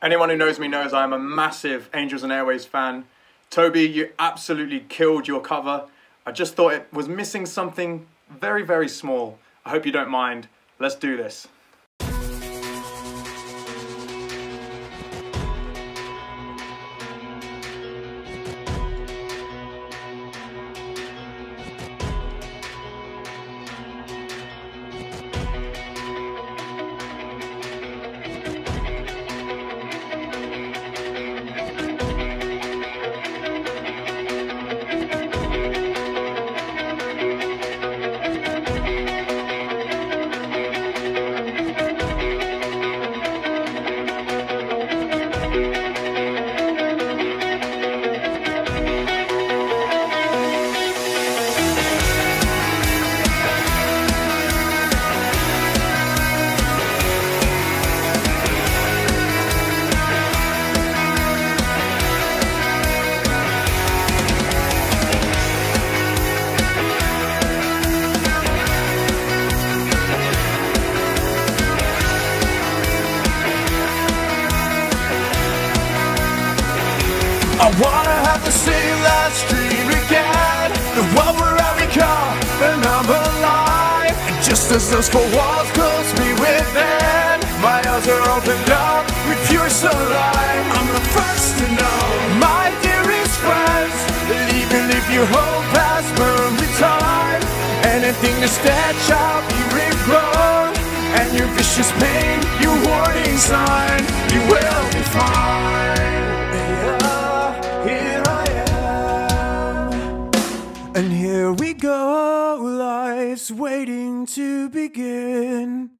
Anyone who knows me knows I'm a massive Angels and Airwaves fan. Toby, you absolutely killed your cover. I just thought it was missing something very, very small. I hope you don't mind. Let's do this. I wanna have the same last dream again. The one where I recall and I'm alive And just as those four walls close me within My eyes are opened up with pure sunlight. I'm the first to know My dearest friends even if hope has burned with time. Anything instead shall be regrown. And your vicious pain, your warning sign And here we go, life's waiting to begin